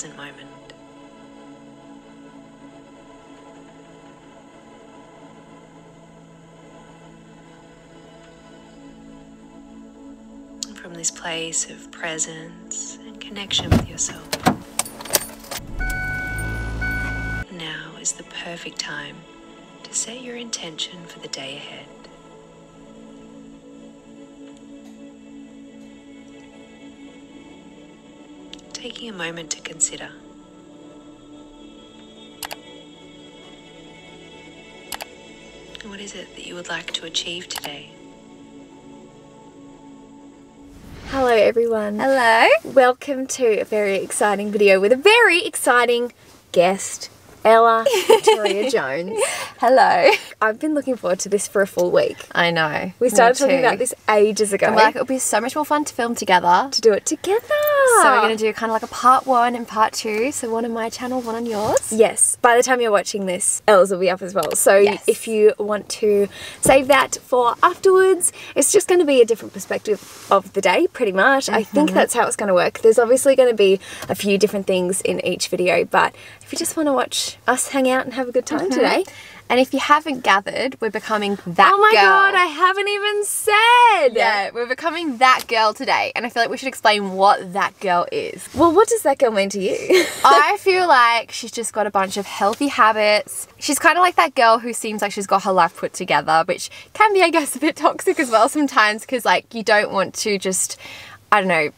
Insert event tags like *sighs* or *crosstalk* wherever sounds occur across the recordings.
present moment. From this place of presence and connection with yourself. Now is the perfect time to set your intention for the day ahead. Taking a moment to consider. What is it that you would like to achieve today? Hello everyone. Hello. Welcome to a very exciting video with a very exciting guest, Ella Victoria *laughs* Jones. Hello. I've been looking forward to this for a full week. I know. We started talking about this ages ago. And we're like, it'll be so much more fun to film together. to do it together. So we're going to do kind of like a part one and part two. So one on my channel, one on yours. Yes, by the time you're watching this, Ella's will be up as well. So Yes. if you want to save that for afterwards, it's just going to be a different perspective of the day, pretty much. I Mm-hmm. think that's how it's going to work. There's obviously going to be a few different things in each video, but if you just want to watch us hang out and have a good time today. And if you haven't gathered, we're becoming that girl. Oh my girl. god, I haven't even said! yeah, we're becoming that girl today. And I feel like we should explain what that girl is. Well, what does that girl mean to you? *laughs* I feel like she's just got a bunch of healthy habits. She's kind of like that girl who seems like she's got her life put together, which can be, I guess, *laughs* a bit toxic as well sometimes because, like, you don't want to just, I don't know,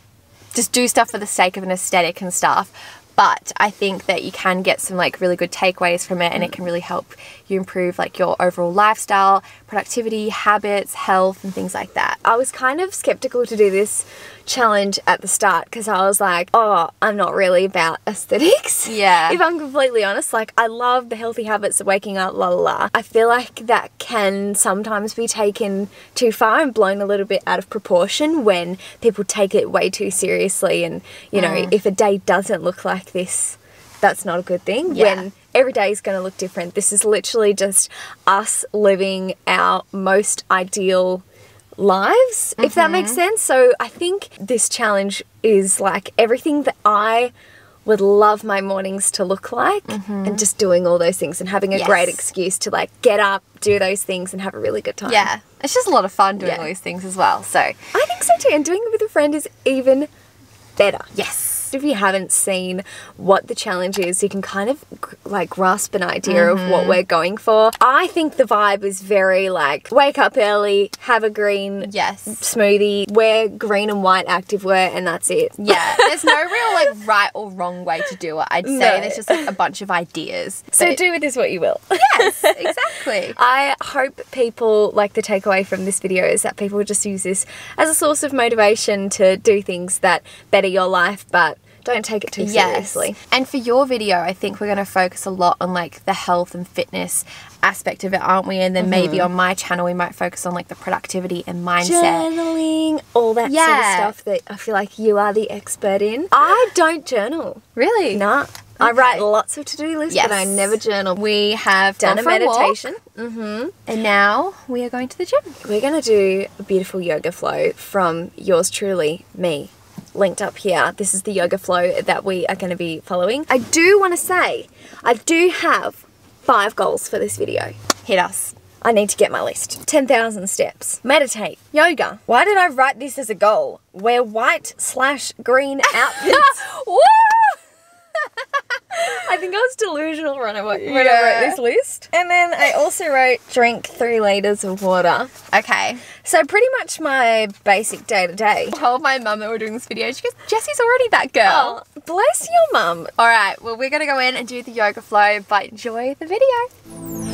just do stuff for the sake of an aesthetic and stuff. But I think that you can get some like really good takeaways from it and it can really help you improve like your overall lifestyle, productivity, habits, health, and things like that. I was kind of skeptical to do this challenge at the start because I was like, oh, I'm not really about aesthetics. Yeah. *laughs* If I'm completely honest, like, I love the healthy habits of waking up, la la la. I feel like that can sometimes be taken too far and blown a little bit out of proportion when people take it way too seriously. And, you know, Mm. if a day doesn't look like this, that's not a good thing. Yeah. When every day is going to look different. This is literally just us living our most ideal lives, if that Mm-hmm. makes sense. So I think this challenge is like everything that I would love my mornings to look like and just doing all those things and having a great Mm-hmm. Excuse to like get up, do those things and have a really good time. Yeah. It's just a lot of fun doing Yeah. all these things as well. So, I think so too. And doing it with a friend is even better. yes. If you haven't seen what the challenge is, you can kind of like grasp an idea of Mm-hmm. what we're going for. I think the vibe is very like wake up early, have a green Yes. smoothie, wear green and white activewear, and that's it. Yeah, *laughs* there's no real like right or wrong way to do it. I'd say No. there's just like a bunch of ideas. *laughs* So do with this what you will. *laughs* yes, exactly. I hope people like the takeaway from this video is that people just use this as a source of motivation to do things that better your life, but don't take it too seriously. And for your video, I think we're going to focus a lot on like the health and fitness aspect of it, aren't we? And then maybe Mm-hmm. on my channel, we might focus on like the productivity and mindset. Journaling, all that Yeah. sort of stuff that I feel like you are the expert in. I *gasps* don't journal. Really? Nah. I write lots of to-do lists, but I never journal. We have done a for walk, meditation. Mm-hmm. and now we are going to the gym. We're going to do a beautiful yoga flow from yours truly, me, linked up here. This is the yoga flow that we are going to be following. I do want to say, I do have five goals for this video. Hit us. I need to get my list. 10,000 steps. Meditate. Yoga. Why did I write this as a goal? Wear white slash green *laughs* outfits. I think I was delusional when I, wrote, when I wrote this list. And then I also wrote drink three litres of water. Okay. So pretty much my basic day to day. Told my mum that we're doing this video. She goes, Jessie's already that girl. Oh, bless your mum. All right, well, we're going to go in and do the yoga flow, but enjoy the video.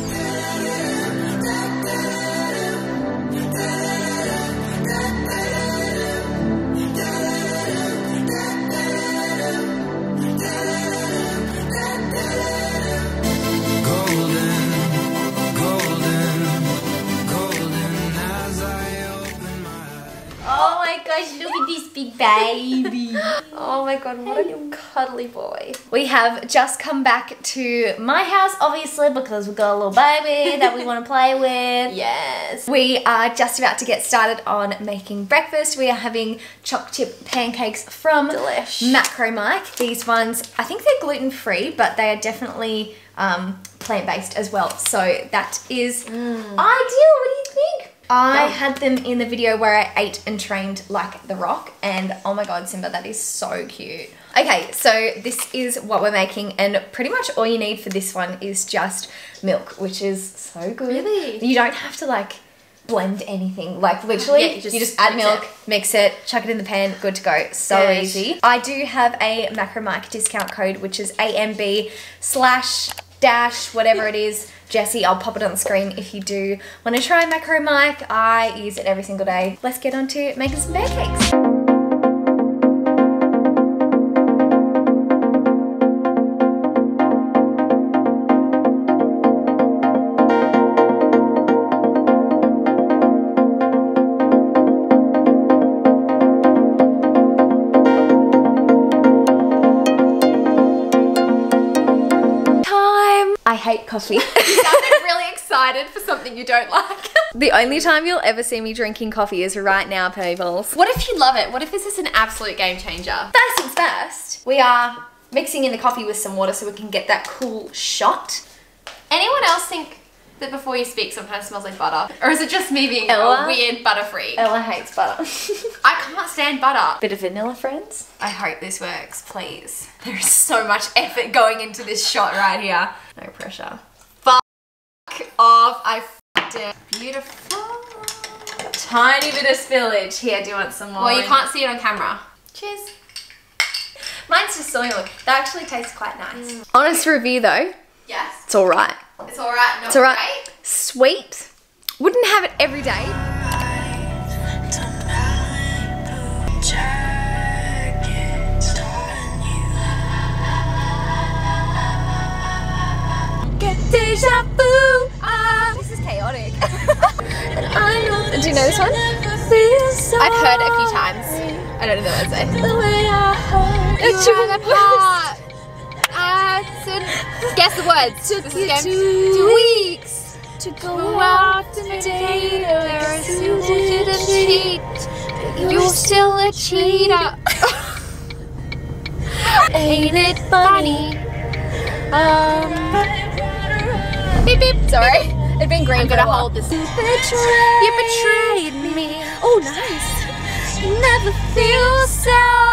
My eyes. My god, gosh, look at this big baby. *laughs* Oh my god, what a cuddly boy. We have just come back to my house, obviously, because we've got a little baby that we want to play with. yes. We are just about to get started on making breakfast. We are having choc chip pancakes from Delish. Macro Mike. These ones, I think they're gluten free, but they are definitely um, plant based as well. So that is ideal. What do you think? I Yum. had them in the video where I ate and trained like The Rock, and oh my god, Simba, that is so cute. Okay, so this is what we're making, and pretty much all you need for this one is just milk, which is so good. Really? You don't have to like blend anything. Like literally, Yeah, you you just just, add milk, it. mix it, chuck it in the pan, good to go. So easy. I do have a Macro Mike discount code, which is AMB slash dash whatever it is. Jessie, I'll pop it on the screen if you do want to try Macro Mike. I use it every single day. Let's get on to making some pancakes. Coffee. *laughs* You sounded really excited for something you don't like. *laughs* the only time you'll ever see me drinking coffee is right now, peoples. what if you love it? What if this is an absolute game changer? First things first, we are mixing in the coffee with some water so we can get that cool shot. Anyone else think that before you speak sometimes smells like butter? Or is it just me being Ella? a weird butter freak? Ella hates butter. *laughs* I can't stand butter. Bit of vanilla, friends. I hope this works, please. There's so much effort going into this shot right here. No pressure. Fuck off. I f***ed it. Beautiful. Tiny bit of spillage. Here, do you want some more? Well, you can't see it on camera. Cheers. Mine's just soy milk. That actually tastes quite nice. Mm. Honest review though, Yes. it's alright. It's alright. It's alright. Sweet. Wouldn't have it every day. Get deja vu. Ah, this is chaotic. and I *laughs* know. Do you know this one? I've heard it a few times. I don't know the words though. The way I heard It's you. true the part. Uh, to guess the words. This you two Two weeks. to Go go out and date. date. There is you didn't cheat. You're still a cheater. *laughs* Ain't it funny? Um. Beep beep. Sorry. It'd been green I'm gonna hold this. You betrayed, You betrayed me. Oh, nice. Never feel sorry.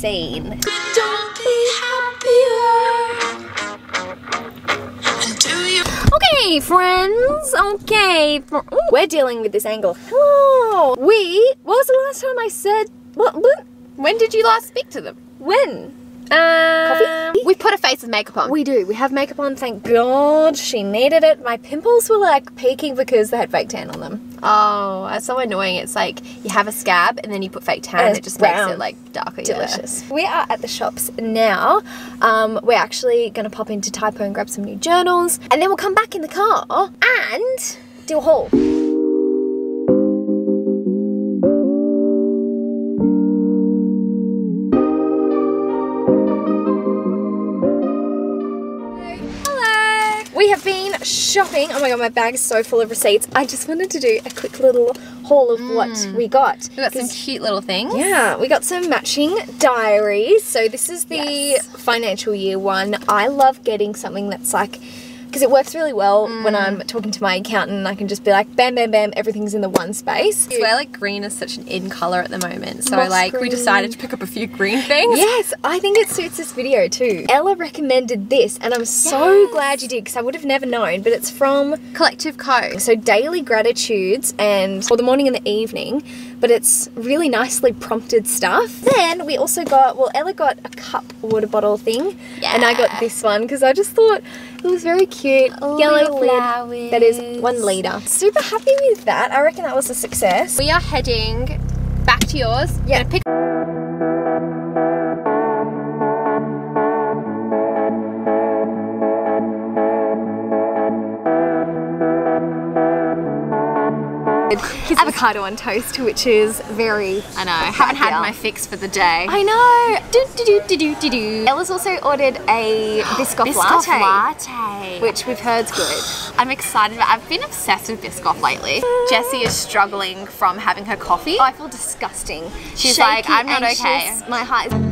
Scene. Don't be happier. Okay, friends. Okay. Ooh, We're dealing with this angle. Hello. We. What was the last time I said? What? what? When did you last speak to them? When? Uh, We put a face of makeup on. We do. We have makeup on. Thank God. She needed it. My pimples were like peaking because they had fake tan on them. Oh, that's so annoying. It's like you have a scab and then you put fake tan. And it just makes it like darker. yeah. Delicious. We are at the shops now. Um, we're actually going to pop into Typo and grab some new journals, and then we'll come back in the car and do a haul. Have been shopping. Oh my god, my bag is so full of receipts. I just wanted to do a quick little haul of what mm. we got. We got some cute little things. yeah, we got some matching diaries. So this is the Yes. financial year one. I love getting something that's like because it works really well when mm. I'm talking to my accountant. And I can just be like, bam, bam, bam, everything's in the one space. I swear like green is such an in color at the moment. So Moss like we decided to pick up a few green things. Yes, I think it suits this video too. Ella recommended this, and I'm so Yes. glad you did because I would have never known. But it's from Collective Co. so daily gratitudes and for the morning and the evening but it's really nicely prompted stuff. Then we also got, well, Ella got a cup water bottle thing, and I got this one because I just thought it was very cute. Yellow lid. That is one liter. Super happy with that. I reckon that was a success. We are heading back to yours. Yeah. Avocado on toast, which is very. I know. I haven't had my fix for the day. I know. Do, do, do, do, do, do, do. Ella's also ordered a *gasps* Biscoff, Biscoff latte, latte. which we've heard's good. I'm excited about. I've been obsessed with Biscoff lately. Jessie is struggling from having her coffee. I feel disgusting. She's like, "I'm not okay." My heart is.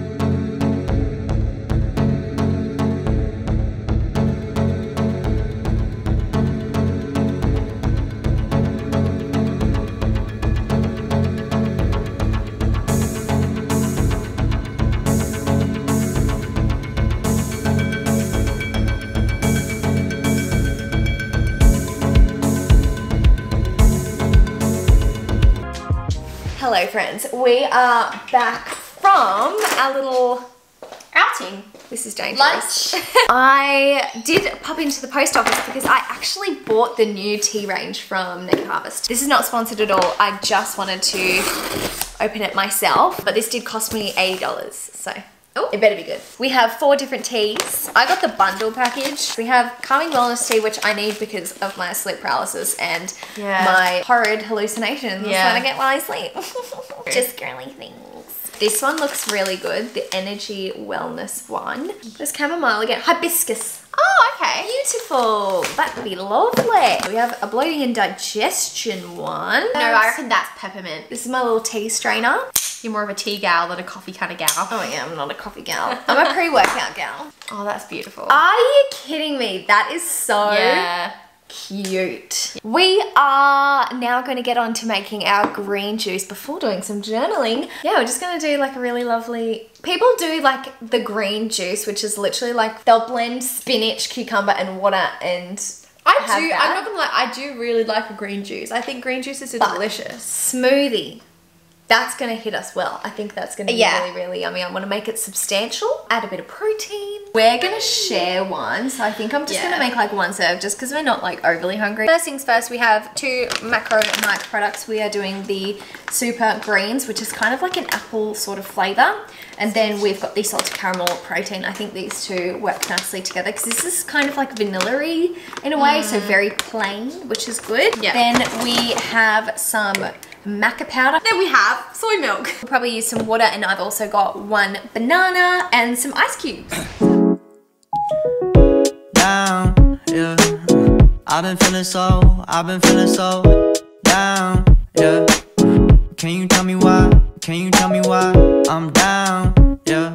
Hello, friends. We are back from our little outing. This is dangerous. Lunch. *laughs* I did pop into the post office because I actually bought the new tea range from Naked Harvest. This is not sponsored at all. I just wanted to open it myself, but this did cost me $80, so it better be good. We have four different teas. I got the bundle package. We have calming wellness tea, which I need because of my sleep paralysis and Yeah. my horrid hallucinations Yeah. that I get while I sleep. *laughs* Just girly things. This one looks really good, the Energy Wellness one. There's chamomile again, hibiscus. Oh, okay. Beautiful, that would be lovely. We have a bloating and digestion one. No, I reckon that's peppermint. This is my little tea strainer. You're more of a tea gal than a coffee kind of gal. Oh yeah, I'm not a coffee gal. I'm a pre-workout gal. Oh, that's beautiful. Are you kidding me? That is so yeah. Cute. We are now going to get on to making our green juice before doing some journaling. Yeah, we're just going to do like a really lovely... People do like the green juice, which is literally like they'll blend spinach, cucumber and water and I do. that. I'm not gonna lie. I do really like a green juice. I think green juices are But- delicious. smoothie. That's gonna hit us well. I think that's gonna be Yeah. really, really yummy. I wanna make it substantial, add a bit of protein. We're gonna share one, so I think I'm just Yeah. gonna make like one serve just because we're not like overly hungry. First things first, we have two Macro Mike products. We are doing the super greens, which is kind of like an apple sort of flavor. And then we've got the salted caramel protein. I think these two work nicely together because this is kind of like vanilla-y in a way, so very plain, which is good. Mm. Yeah. Then we have some maca powder. Then we have soy milk. We'll probably use some water and I've also got one banana and some ice cubes. down, yeah. I've been feeling so, I've been feeling so down, yeah. Can you tell me why? Can you tell me why I'm down, yeah?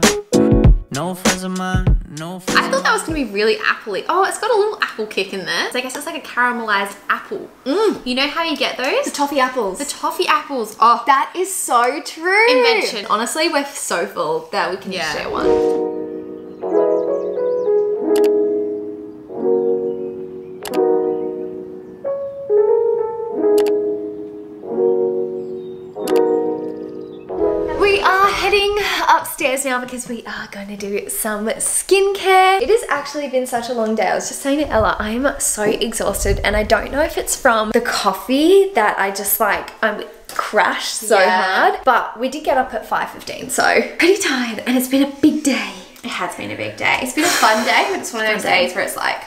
No friends of mine, no friends. I thought that was gonna be really appley. Oh, it's got a little apple kick in there. So I guess it's like a caramelized apple. Mm. You know how you get those? The toffee apples. The toffee apples. Oh, that is so true. invention. Honestly, we're so full that we can Yeah. just share one. Now because we are going to do some skincare. It has actually been such a long day. I was just saying to Ella, I am so exhausted and I don't know if it's from the coffee that I just like, I'm crashed so Yeah. hard. But we did get up at 5.15, so pretty tired and it's been a big day. It has been a big day. It's been a fun day, but it's one of those days where it's like,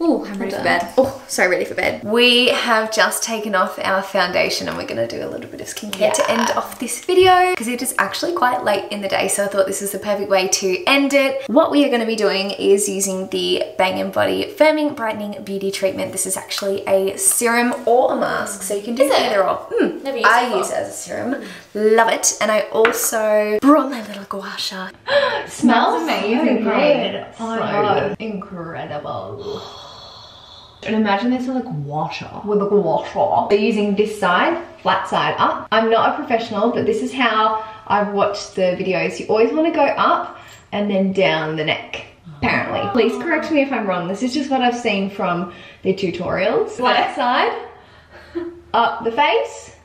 oh, I'm ready for bed. Oh, so ready for bed. We have just taken off our foundation and we're gonna do a little bit of skincare to end off this video because it is actually quite late in the day so I thought this is the perfect way to end it. What we are gonna be doing is using the Bangn Body Firming Brightening Beauty Treatment. This is actually a serum or a mask so you can do Is it? either or. Hmm, Never used I before. use it as a serum. Love it. And I also brought my little gua *gasps* sha. Smells amazing. Good. Oh my god. Incredible. *sighs* And imagine this is like washer with like a washer. They're using this side, flat side up. I'm not a professional, but this is how I've watched the videos. You always want to go up and then down the neck. Apparently. Please correct me if I'm wrong. This is just what I've seen from the tutorials. Flat side, up the face,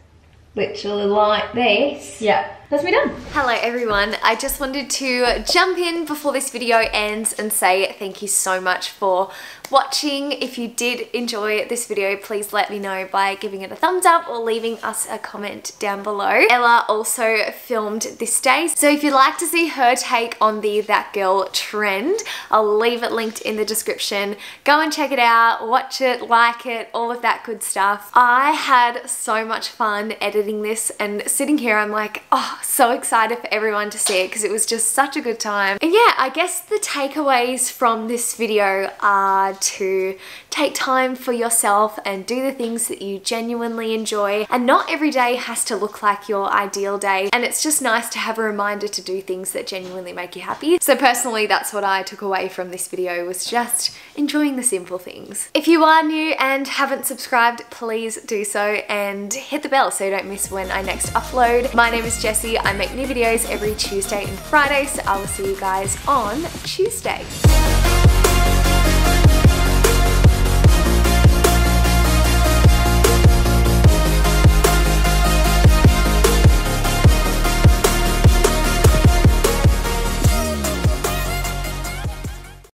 literally like this. Yeah, that's me done. Hello everyone, I just wanted to jump in before this video ends and say thank you so much for watching. If you did enjoy this video, please let me know by giving it a thumbs up or leaving us a comment down below. Ella also filmed this day, so if you'd like to see her take on the That Girl trend, I'll leave it linked in the description. Go and check it out, watch it, like it, all of that good stuff. I had so much fun editing this and sitting here I'm like, oh, so excited for everyone to see it because it was just such a good time. And yeah, I guess the takeaways from this video are to take time for yourself and do the things that you genuinely enjoy. And not every day has to look like your ideal day. And it's just nice to have a reminder to do things that genuinely make you happy. So personally, that's what I took away from this video was just enjoying the simple things. If you are new and haven't subscribed, please do so and hit the bell so you don't miss when I next upload. My name is Jessie. I make new videos every Tuesday and Friday, so I will see you guys on Tuesday.